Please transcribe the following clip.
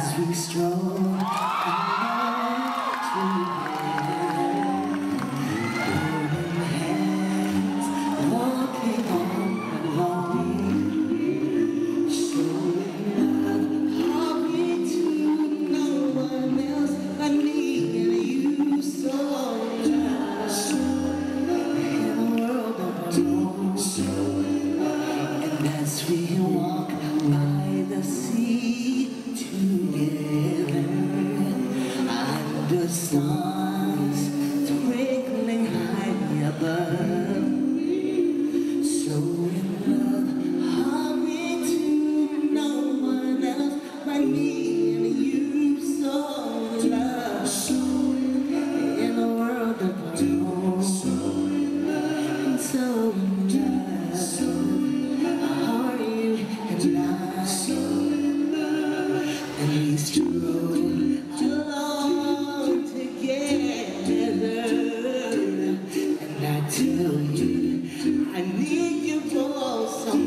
as we stroll along together, holding under stars twinkling high above, showing love, hardly to no one else tell you, I need you somebody.